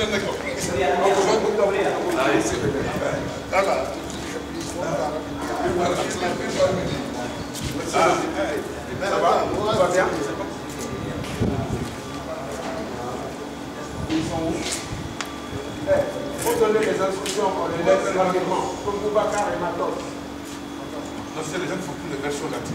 Il faut donner instructions, on les. Comme et. Non, c'est les qui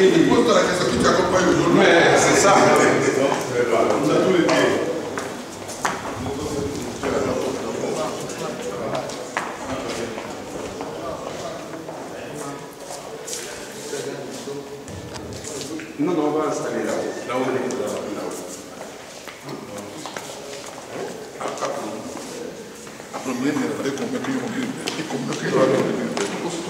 quindi porto la casa tutti accompagno con me se sa tu le piedi No, no, basta lì, da un minuto. Aprendendo, aprendendo como é que eu me como é que eu